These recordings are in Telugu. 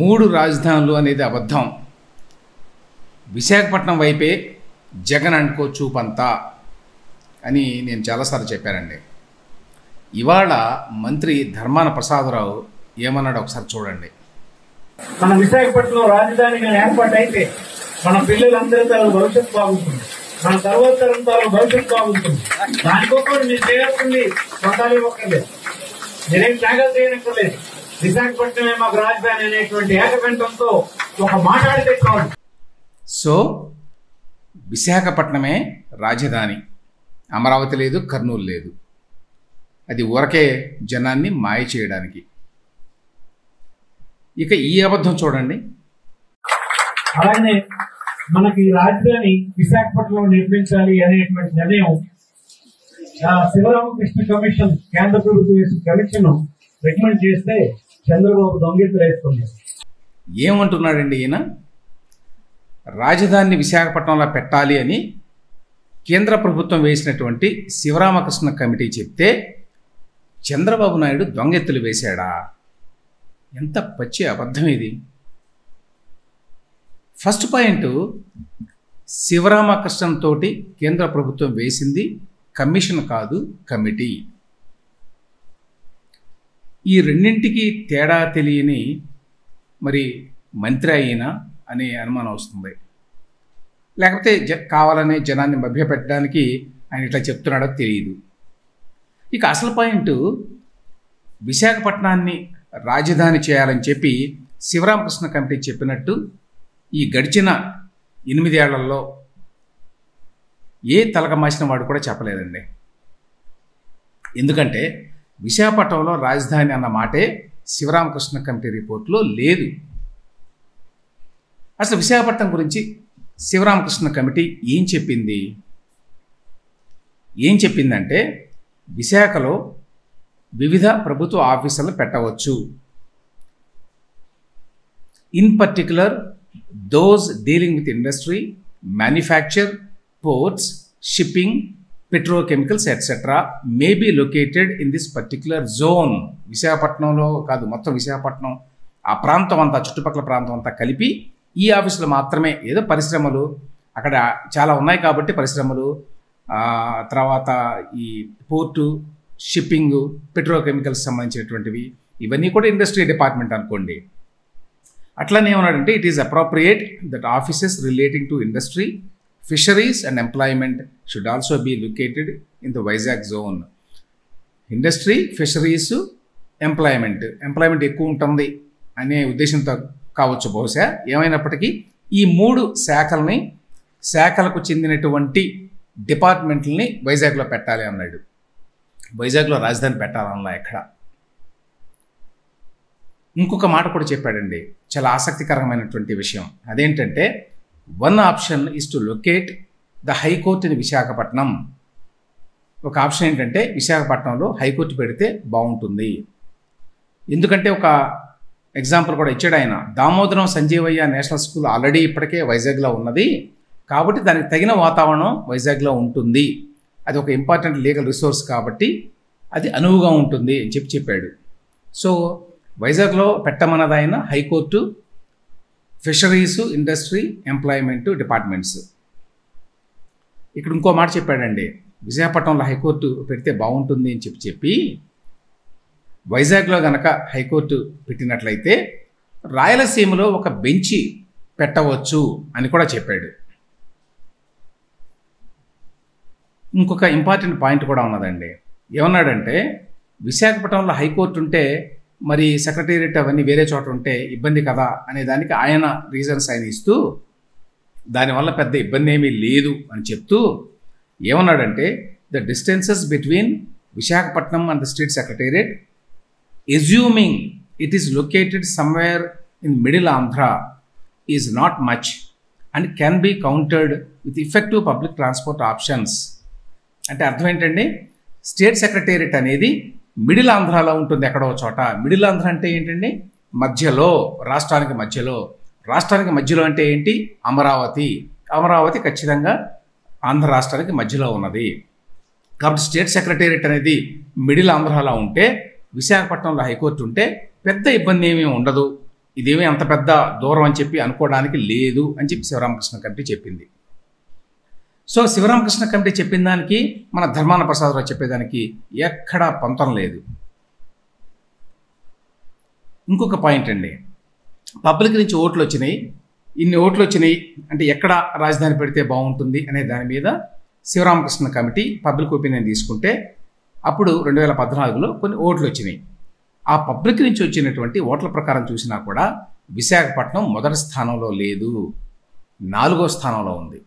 మూడు రాజధానులు అనేది అబద్ధం. విశాఖపట్నం వైపే జగన్ అనుకో చూపంతా అని నేను చాలాసార్లు చెప్పానండి. ఇవాళ మంత్రి ధర్మాన ప్రసాదరావు ఏమన్నాడు ఒకసారి చూడండి. మన విశాఖపట్నం రాజధానిగా ఏర్పాటైతే మన పిల్లలందరి తల భవిష్యత్తు బాగుంటుంది. మన తర్వాత తరం తల భవిష్యత్తు బాగుంటుంది. దానికోసం మీరు చేయాల్సింది స్వతాలు ఇవ్వక్కర్లేదు నేనేం త్యాగాలు చేయనక్కర్లేదు. విశాఖపట్నమే మాకు రాజధాని అనేటువంటి ఏకకంఠంతో ఒక మాట్లాడితే చాలు సో విశాఖపట్నమే రాజధాని. అమరావతి లేదు కర్నూలు లేదు. అది ఊరకే జనాన్ని మాయ చేయడానికి. ఇక ఈ అబద్ధం చూడండి. అలాగే మనకి రాజధాని విశాఖపట్నంలో నిర్మించాలి అనేటువంటి నిర్ణయం శివరామకృష్ణ కమిషన్ కేంద్ర ప్రభుత్వం కమిషన్ రికమెండ్ చేస్తే చంద్రబాబు దొంగెత్తులు ఏమంటున్నాడండి ఈయన? రాజధానిని విశాఖపట్నంలో పెట్టాలి అని కేంద్ర ప్రభుత్వం వేసినటువంటి శివరామకృష్ణ కమిటీ చెప్తే చంద్రబాబు నాయుడు దొంగెత్తులు వేశాడా? ఎంత పచ్చి అబద్ధం ఇది. ఫస్ట్ పాయింట్ శివరామకృష్ణంతో కేంద్ర ప్రభుత్వం వేసింది కమిషన్ కాదు కమిటీ. ఈ రెండింటికి తేడా తెలియని మరి మంత్రి అయినా అనే అనుమానం వస్తుంది. లేకపోతే జ కావాలనే జనాన్ని మభ్యపెట్టడానికి ఆయన ఇట్లా చెప్తున్నాడో తెలియదు. ఇక అసలు పాయింట్ విశాఖపట్నాన్ని రాజధాని చేయాలని చెప్పి శివరామకృష్ణ కమిటీ చెప్పినట్టు ఈ గడిచిన ఎనిమిదేళ్ళలో ఏ తలక మాసిన వాడు కూడా చెప్పలేదండి. ఎందుకంటే విశాఖపట్నంలో రాజధాని అన్న మాటే శివరామకృష్ణ కమిటీ రిపోర్ట్లో లేదు. అసలు విశాఖపట్నం గురించి శివరామకృష్ణ కమిటీ ఏం చెప్పింది? ఏం చెప్పిందంటే విశాఖలో వివిధ ప్రభుత్వ ఆఫీసులను పెట్టవచ్చు. In particular those dealing with industry manufacture ports shipping petrochemicals etcetera may be located in this particular zone విశాఖపట్నంలో కాదు మొత్తం విశాఖపట్నం ఆ ప్రాంతం అంతా చుట్టుపక్కల ప్రాంతం అంతా కలిపి ఈ ఆఫీసులు మాత్రమే. ఏదో పరిశ్రమలు అక్కడ చాలా ఉన్నాయి కాబట్టి పరిశ్రమలు తర్వాత ఈ పోర్టు షిప్పింగ్ పెట్రోకెమికల్స్ సంబంధించినటువంటివి ఇవన్నీ కూడా ఇండస్ట్రీ డిపార్ట్మెంట్ అనుకోండి. అట్లనే ఏమన్నాడంటే it is appropriate that offices relating to industry fisheries and employment should also be located in the Vizag zone industry fisheries employment employment ఎక్కువ ఉంటుంది అనే ఉద్దేశంతో కావచ్చు బహుశా. ఏమైనప్పటికీ ఈ మూడు శాఖల్ని శాఖలకు చెందినటువంటి డిపార్ట్మెంట్లని వైజాగ్లో పెట్టాలి అన్నాడు. వైజాగ్లో రాజధాని పెట్టాలన్నా ఎక్కడ? ఇంకొక మాట కూడా చెప్పాడండి. చాలా ఆసక్తికరమైనటువంటి విషయం. అదేంటంటే one option is to locate the high court in Visakhapatnam ఒక ఆప్షన్ ఏంటంటే విశాఖపట్నంలో హైకోర్టు పెడితే బాగుంటుంది. ఎందుకంటే ఒక ఎగ్జాంపుల్ కూడా ఇచ్చాడు ఆయన. Damodaram Sanjivayya national school already ఇప్పటికే వైజాగ్లో ఉన్నది. కాబట్టి దానికి తగిన వాతావరణం వైజాగ్లో ఉంటుంది. అది ఒక ఇంపార్టెంట్ లీగల్ రిసోర్స్ కాబట్టి అది అనువుగా ఉంటుంది అని చెప్పి చెప్పాడు. సో వైజాగ్లో పెట్టమన్నది high court fisheries industry employment departments ఇక్కడ ఇంకో మాట చెప్పాడండి. విశాఖపట్నంలో హైకోర్టు పెడితే బాగుంటుంది అని చెప్పి చెప్పి వైజాగ్లో గనక హైకోర్టు పెట్టినట్లయితే రాయలసీమలో ఒక బెంచి పెట్టవచ్చు అని కూడా చెప్పాడు. ఇంకొక ఇంపార్టెంట్ పాయింట్ కూడా ఉన్నదండి. ఏమన్నాడంటే విశాఖపట్నంలో హైకోర్టు ఉంటే మరి సెక్రటేరియట్ అవన్నీ వేరే చోట ఉంటే ఇబ్బంది కదా అనే దానికి ఆయన రీజన్స్ ఆయన ఇస్తూ దానివల్ల పెద్ద ఇబ్బంది ఏమీ లేదు అని చెప్తూ ఏమన్నాడంటే the distances between Visakhapatnam and the state secretariat assuming it is located somewhere in middle Andhra is not much and can be countered with effective public transport options. అంటే అర్థం ఏంటండి? స్టేట్ సెక్రటేరియట్ అనేది మిడిల్ ఆంధ్రాలో ఉంటుంది ఎక్కడో చోట. మిడిల్ ఆంధ్ర అంటే ఏంటండి? మధ్యలో రాష్ట్రానికి మధ్యలో. రాష్ట్రానికి మధ్యలో అంటే ఏంటి? అమరావతి. అమరావతి ఖచ్చితంగా ఆంధ్ర రాష్ట్రానికి మధ్యలో ఉన్నది. కాబట్టి స్టేట్ సెక్రటేరియట్ అనేది మిడిల్ ఆంధ్రాలో ఉంటే విశాఖపట్నంలో హైకోర్టు ఉంటే పెద్ద ఇబ్బంది ఏమీ ఉండదు. ఇదేమీ అంత పెద్ద దూరం అని చెప్పి అనుకోవడానికి లేదు అని చెప్పి శివరామకృష్ణ కమిటీ చెప్పింది. సో శివరామకృష్ణ కమిటీ చెప్పిన దానికి మన ధర్మాన ప్రసాదరావు చెప్పేదానికి ఎక్కడా పొంతం లేదు. ఇంకొక పాయింట్ అండి. పబ్లిక్ నుంచి ఓట్లు వచ్చినాయి. ఇన్ని ఓట్లు వచ్చినాయి అంటే ఎక్కడ రాజధాని పెడితే బాగుంటుంది అనే దాని మీద శివరామకృష్ణ కమిటీ పబ్లిక్ ఒపీనియన్ తీసుకుంటే అప్పుడు రెండు వేల పద్నాలుగులో కొన్ని ఓట్లు వచ్చినాయి. ఆ పబ్లిక్ నుంచి వచ్చినటువంటి ఓట్ల ప్రకారం చూసినా కూడా విశాఖపట్నం మొదటి స్థానంలో లేదు. నాలుగో స్థానంలో ఉంది.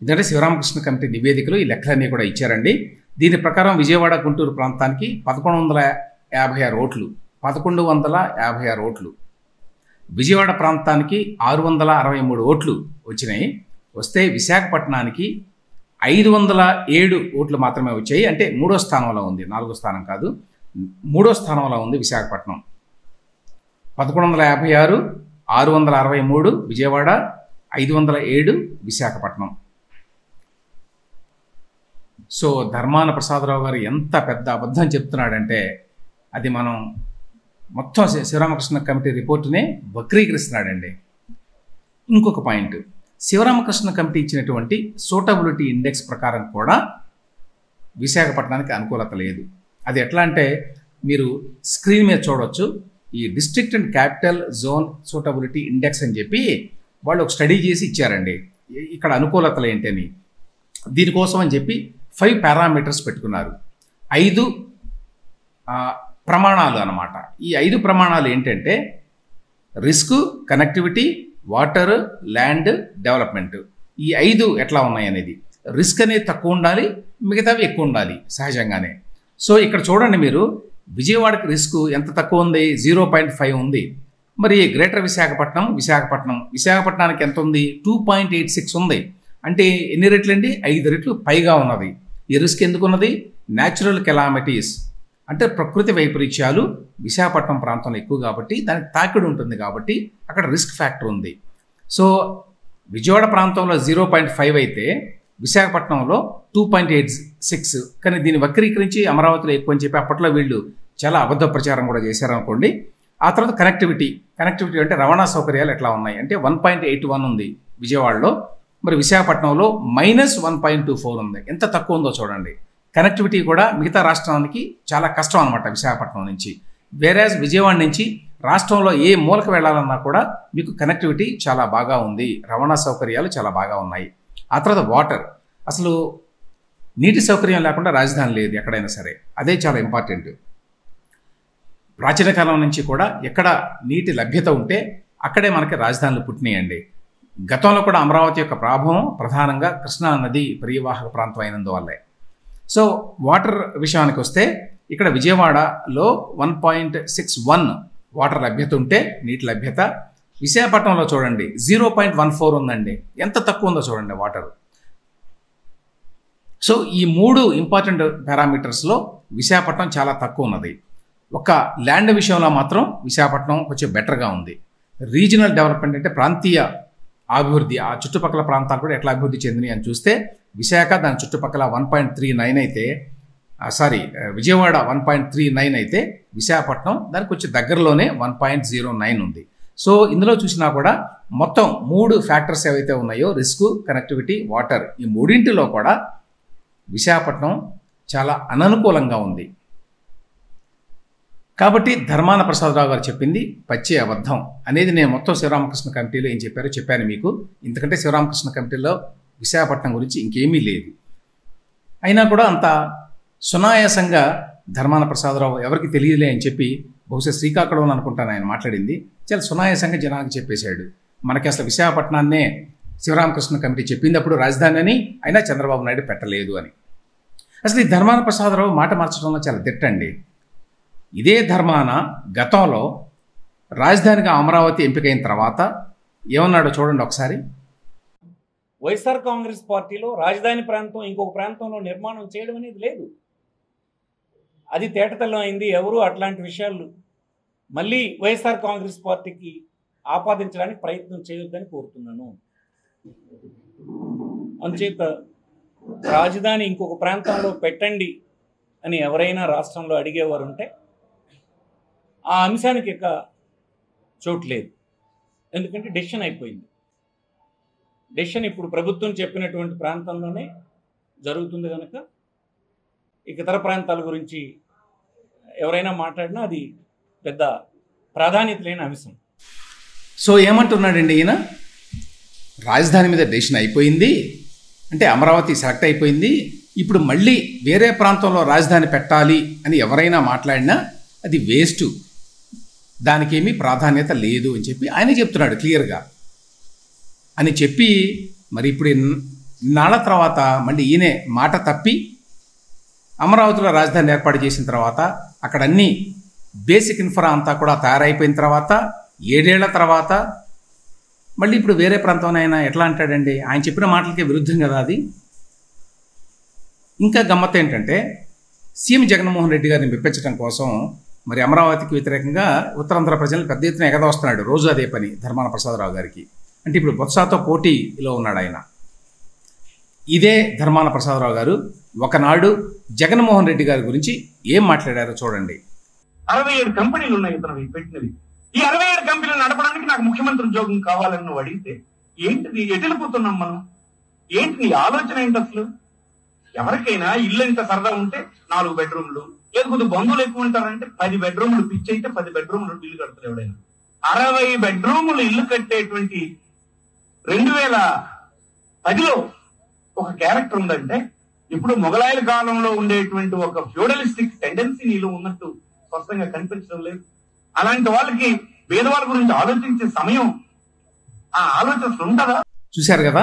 ఎందుకంటే శివరామకృష్ణ కమిటీ నివేదికలో ఈ లెక్కలన్నీ కూడా ఇచ్చారండి. దీని ప్రకారం విజయవాడ గుంటూరు ప్రాంతానికి పదకొండు వందల యాభై ఆరు ఓట్లు పదకొండు వందల యాభై ఆరు ఓట్లు. విజయవాడ ప్రాంతానికి ఆరు వందల అరవై మూడు ఓట్లు వచ్చినాయి. వస్తే విశాఖపట్నానికి ఐదు వందల ఏడు ఓట్లు మాత్రమే వచ్చాయి. అంటే మూడో స్థానంలో ఉంది నాలుగో స్థానం కాదు మూడో స్థానంలో ఉంది విశాఖపట్నం. పదకొండు వందల యాభై ఆరు ఆరు వందల అరవై మూడు విజయవాడ ఐదు వందల ఏడు విశాఖపట్నం. సో ధర్మాన ప్రసాదరావు గారు ఎంత పెద్ద అబద్ధం చెప్తున్నాడంటే అది మనం మొత్తం శివరామకృష్ణ కమిటీ రిపోర్టునే వక్రీకరిస్తున్నాడండి. ఇంకొక పాయింట్. శివరామకృష్ణ కమిటీ ఇచ్చినటువంటి సూటబిలిటీ ఇండెక్స్ ప్రకారం కూడా విశాఖపట్నానికి అనుకూలత లేదు. అది ఎట్లా అంటే మీరు స్క్రీన్ మీద చూడవచ్చు ఈ district and capital zone suitability index అని చెప్పి వాళ్ళు ఒక స్టడీ చేసి ఇచ్చారండి. ఇక్కడ అనుకూలతలు ఏంటని. దీనికోసం అని చెప్పి ఫైవ్ పారామీటర్స్ పెట్టుకున్నారు. ఐదు ప్రమాణాలు అన్నమాట. ఈ ఐదు ప్రమాణాలు ఏంటంటే risk connectivity water land development ఈ ఐదు ఎట్లా ఉన్నాయి అనేది రిస్క్ అనేది తక్కువ ఉండాలి మిగతావి ఎక్కువ ఉండాలి సహజంగానే. సో ఇక్కడ చూడండి మీరు విజయవాడకి రిస్క్ ఎంత తక్కువ ఉంది? జీరో పాయింట్ ఫైవ్ ఉంది. మరి గ్రేటర్ విశాఖపట్నం విశాఖపట్నం విశాఖపట్నానికి ఎంత ఉంది? టూ పాయింట్ ఎయిట్ సిక్స్ ఉంది. అంటే ఎన్ని రెట్లు అండి? ఐదు రెట్లు పైగా ఉన్నది. ఈ రిస్క్ ఎందుకున్నది? న్యాచురల్ కెలామిటీస్ అంటే ప్రకృతి వైపరీత్యాలు విశాఖపట్నం ప్రాంతంలో ఎక్కువ కాబట్టి దానికి తాకిడి ఉంటుంది కాబట్టి అక్కడ రిస్క్ ఫ్యాక్టర్ ఉంది. సో విజయవాడ ప్రాంతంలో జీరో పాయింట్ ఫైవ్ అయితే విశాఖపట్నంలో టూ పాయింట్ ఎయిట్ సిక్స్ కానీ దీన్ని వక్రీకరించి అమరావతిలో ఎక్కువ అని చెప్పి అప్పట్లో వీళ్ళు చాలా అబద్ధ ప్రచారం కూడా చేశారనుకోండి ఆ తర్వాత కనెక్టివిటీ కనెక్టివిటీ అంటే రవాణా సౌకర్యాలు ఎట్లా ఉన్నాయి? అంటే వన్ పాయింట్ ఎయిట్ వన్ ఉంది విజయవాడలో. మరి విశాఖపట్నంలో minus one point two four ఉంది. ఎంత తక్కువ ఉందో చూడండి. కనెక్టివిటీ కూడా మిగతా రాష్ట్రానికి చాలా కష్టం అనమాట విశాఖపట్నం నుంచి. వేరేజ్ విజయవాడ నుంచి రాష్ట్రంలో ఏ మూలకు వెళ్ళాలన్నా కూడా మీకు కనెక్టివిటీ చాలా బాగా ఉంది. రవాణా సౌకర్యాలు చాలా బాగా ఉన్నాయి. ఆ తర్వాత వాటర్. అసలు నీటి సౌకర్యం లేకుండా రాజధాని లేదు ఎక్కడైనా సరే. అదే చాలా ఇంపార్టెంట్ ప్రాచీన కాలం నుంచి కూడా ఎక్కడ నీటి లభ్యత ఉంటే అక్కడే మనకి రాజధానులు పుట్టినాయండి. గతంలో కూడా అమరావతి యొక్క ప్రాభవం ప్రధానంగా కృష్ణా నది పరివాహక ప్రాంతం అయినందువల్లే. సో వాటర్ విషయానికి వస్తే ఇక్కడ విజయవాడలో one point six one water లభ్యత ఉంటే నీటి లభ్యత. విశాఖపట్నంలో చూడండి జీరో పాయింట్ వన్ ఫోర్ ఉందండి. ఎంత తక్కువ ఉందో చూడండి వాటర్. సో ఈ మూడు ఇంపార్టెంట్ పారామీటర్స్లో విశాఖపట్నం చాలా తక్కువ ఉన్నది. ఒక ల్యాండ్ విషయంలో మాత్రం విశాఖపట్నం కొంచెం బెటర్గా ఉంది. రీజనల్ డెవలప్మెంట్ అంటే ప్రాంతీయ అభివృద్ధి ఆ చుట్టుపక్కల ప్రాంతాలు కూడా ఎట్లా అభివృద్ధి చెందినాయి అని చూస్తే విశాఖ దాని చుట్టుపక్కల వన్ పాయింట్ త్రీ నైన్ అయితే sorry Vijayawada one point three nine అయితే విశాఖపట్నం దానికి కొంచెం దగ్గరలోనే వన్ పాయింట్ జీరో నైన్ ఉంది. సో ఇందులో చూసినా కూడా మొత్తం మూడు ఫ్యాక్టర్స్ ఏవైతే ఉన్నాయో రిస్క్ కనెక్టివిటీ వాటర్ ఈ మూడింటిలో కూడా విశాఖపట్నం చాలా అననుకూలంగా ఉంది. కాబట్టి ధర్మాన ప్రసాదరావు గారు చెప్పింది పచ్చి అబద్ధం అనేది నేను మొత్తం శివరామకృష్ణ కమిటీలో ఏం చెప్పారో చెప్పాను మీకు. ఎందుకంటే శివరామకృష్ణ కమిటీలో విశాఖపట్నం గురించి ఇంకేమీ లేదు. అయినా కూడా అంత సునాయాసంగా ధర్మాన ప్రసాదరావు ఎవరికి తెలియలే అని చెప్పి బహుశా శ్రీకాకుళం అనుకుంటాను ఆయన మాట్లాడింది. చాలా సునాయాసంగా జనానికి చెప్పేశాడు. మనకి అసలు విశాఖపట్నాన్నే శివరామకృష్ణ కమిటీ చెప్పినప్పుడు రాజధాని అని అయినా చంద్రబాబు నాయుడు పెట్టలేదు అని. అసలు ఈ ధర్మాన ప్రసాదరావు మాట మార్చడంలో చాలా దిట్టండి. ఇదే ధర్మాన గతంలో రాజధానిగా అమరావతి ఎంపికైన తర్వాత ఏమన్నాడో చూడండి ఒకసారి. వైఎస్ఆర్ కాంగ్రెస్ పార్టీలో రాజధాని ప్రాంతం ఇంకొక ప్రాంతంలో నిర్మాణం చేయడం అనేది లేదు. అది తేటతెల్లం అయింది ఎవరు అట్లాంటి విషయాలు మళ్ళీ వైఎస్ఆర్ కాంగ్రెస్ పార్టీకి ఆపాదించడానికి ప్రయత్నం చేయొద్దని కోరుతున్నాను. అందుచేత రాజధాని ఇంకొక ప్రాంతంలో పెట్టండి అని ఎవరైనా రాష్ట్రంలో అడిగేవారు ఉంటే ఆ అంశానికి ఇక చోటు లేదు. ఎందుకంటే డెసిషన్ అయిపోయింది. డెసిషన్ ఇప్పుడు ప్రభుత్వం చెప్పినటువంటి ప్రాంతంలోనే జరుగుతుంది కనుక ఇక ఇతర ప్రాంతాల గురించి ఎవరైనా మాట్లాడినా అది పెద్ద ప్రాధాన్యత లేని అంశం. సో ఏమంటున్నాడండి ఈయన? రాజధాని మీద డెసిషన్ అయిపోయింది అంటే అమరావతి సెలెక్ట్ అయిపోయింది ఇప్పుడు మళ్ళీ వేరే ప్రాంతంలో రాజధాని పెట్టాలి అని ఎవరైనా మాట్లాడినా అది వేస్ట్. దానికేమీ ప్రాధాన్యత లేదు అని చెప్పి ఆయన చెప్తున్నాడు క్లియర్గా. అని చెప్పి మరి ఇప్పుడు నాళ్ళ తర్వాత మళ్ళీ ఈయనే మాట తప్పి అమరావతిలో రాజధాని ఏర్పాటు చేసిన తర్వాత అక్కడ అన్ని బేసిక్ ఇన్ఫ్రా అంతా కూడా తయారైపోయిన తర్వాత ఏడేళ్ళ తర్వాత మళ్ళీ ఇప్పుడు వేరే ప్రాంతంలో ఆయన ఎట్లా అంటాడండి? ఆయన చెప్పిన మాటలకి విరుద్ధం కదా అది. ఇంకా గమ్మత్ ఏంటంటే సీఎం జగన్మోహన్ రెడ్డి గారిని మెప్పించడం కోసం మరి అమరావతికి వ్యతిరేకంగా ఉత్తరాంధ్ర ప్రజలను పెద్ద ఎత్తున ఎగదోస్తున్నాడు. రోజు అదే పని ధర్మాన ప్రసాదరావు గారికి. అంటే ఇప్పుడు బొత్సాతో పోటీలో ఉన్నాడు ఆయన. ఇదే ధర్మాన ప్రసాదరావు గారు ఒకనాడు జగన్మోహన్ రెడ్డి గారి గురించి ఏం మాట్లాడారో చూడండి. అరవై ఏడు కంపెనీలు ఉన్నాయి ఇతను పెట్టినవి. ఈ అరవై ఏడు కంపెనీలు నడపడానికి నాకు ముఖ్యమంత్రి ఉద్యోగం కావాలని నువ్వు అడిగితే ఏంటిది ఎటుపోతున్నాం మనం? ఏంటి నీ ఆలోచన ఏంటి అసలు? ఎవరికైనా ఇల్లు ఇంత సరదా ఉంటే నాలుగు బెడ్రూమ్లు లేకపోతే బంధువులు ఎక్కువ ఉంటారంటే పది బెడ్రూమ్లు పిచ్చి అయితే పది బెడ్రూమ్లు ఇల్లు కడతారు ఎవడైనా అరవై బెడ్రూములు ఇల్లు కట్టేటువంటి రెండు వేల పదిలో ఒక క్యారెక్టర్ ఉందంటే ఇప్పుడు మొఘలాయల కాలంలో ఉండేటువంటి ఒక ఫ్యూడలిస్టిక్ టెండెన్సీ నీలో ఉన్నట్టు స్పష్టంగా కనిపించడం లేదు. అలాంటి వాళ్ళకి భేదవాళ్ళ గురించి ఆలోచించే సమయం ఆ ఆలోచన ఉండదా ఉంటుందా? చూశారు కదా?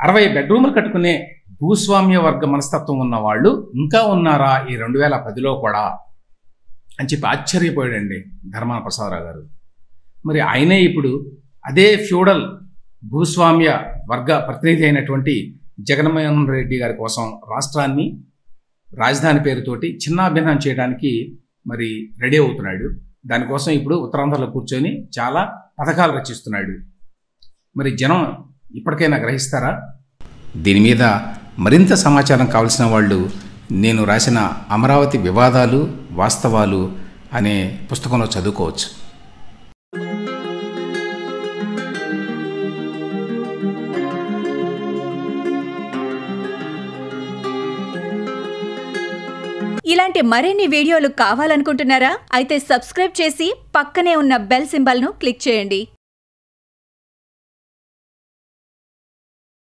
అరవై బెడ్రూమ్లు కట్టుకునే భూస్వామ్య వర్గ మనస్తత్వం ఉన్న వాళ్ళు ఇంకా ఉన్నారా ఈ రెండు వేల పదిలో కూడా? అని చెప్పి ఆశ్చర్యపోయాడండి ధర్మాన ప్రసాదరావు గారు. మరి ఆయనే ఇప్పుడు అదే ఫ్యూడల్ భూస్వామ్య వర్గ ప్రతినిధి అయినటువంటి జగన్మోహన్ రెడ్డి గారి కోసం రాష్ట్రాన్ని రాజధాని పేరుతోటి చిన్నాభిన్నం చేయడానికి మరి రెడీ అవుతున్నాడు. దానికోసం ఇప్పుడు ఉత్తరాంధ్రలో కూర్చొని చాలా పథకాలు రచిస్తున్నాడు. మరి జనం ఇప్పటికైనా గ్రహిస్తారా? దీని మీద మరింత సమాచారం కావలసిన వాళ్ళు నేను రాసిన అమరావతి వివాదాలు వాస్తవాలు అనే పుస్తకంలో చదువుకోవచ్చు. ఇలాంటి మరిన్ని వీడియోలు కావాలనుకుంటున్నారా? అయితే సబ్స్క్రైబ్ చేసి పక్కనే ఉన్న బెల్ సింబల్ను క్లిక్ చేయండి.